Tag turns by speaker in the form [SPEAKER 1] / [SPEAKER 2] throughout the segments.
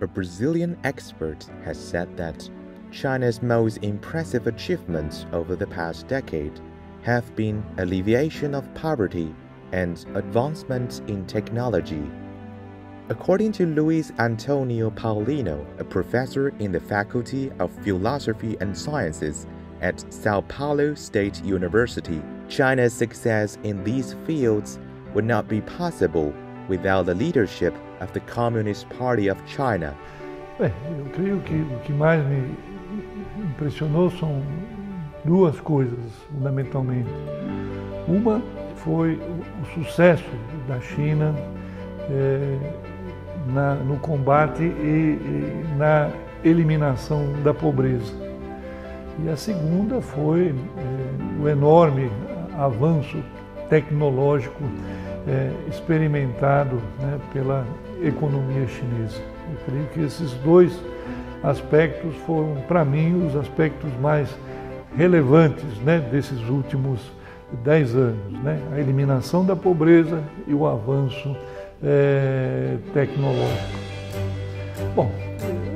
[SPEAKER 1] a Brazilian expert has said that China's most impressive achievements over the past decade have been alleviation of poverty and advancements in technology. According to Luis Antonio Paulino, a professor in the Faculty of Philosophy and Sciences at Sao Paulo State University, China's success in these fields would not be possible without the leadership of the Communist Party of China.
[SPEAKER 2] Bem, eu creio que o que mais me impressionou são duas coisas, fundamentalmente. Uma foi o, sucesso da China é, na, no combate e, e, na eliminação da pobreza. E a segunda foi é, o enorme avanço tecnológico é, experimentado né, pela economia chinesa. Eu creio que esses dois aspectos foram, para mim, os aspectos mais relevantes né, desses últimos dez anos. Né? A eliminação da pobreza e o avanço é, tecnológico. Bom,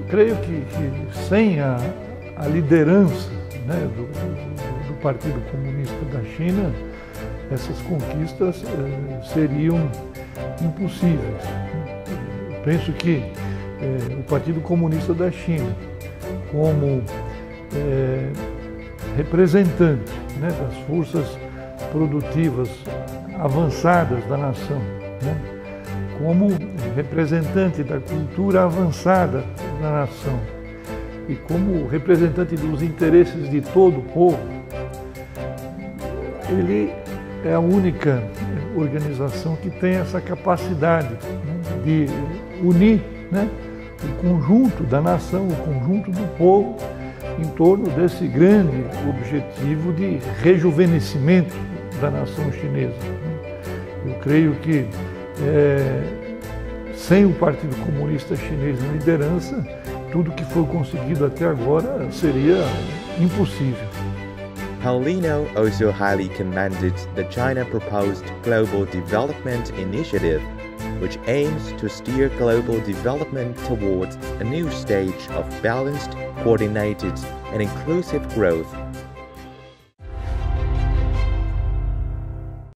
[SPEAKER 2] creio que, que sem a, a liderança né, do, do, do, Partido Comunista da China, essas conquistas é, seriam impossíveis. Eu penso que é, o Partido Comunista da China, como é, representante né, das forças produtivas avançadas da nação, né, como representante da cultura avançada da nação e como representante dos interesses de todo o povo, ele é a única organização que tem essa capacidade né, de unir né, o conjunto da nação, o conjunto do povo, em torno desse grande objetivo de rejuvenescimento da nação chinesa. Eu creio que é, sem o Partido Comunista Chinês na liderança, tudo que foi conseguido até agora seria impossível.
[SPEAKER 1] Paulino also highly commended the China proposed Global Development Initiative which aims to steer global development towards a new stage of balanced, coordinated, and inclusive growth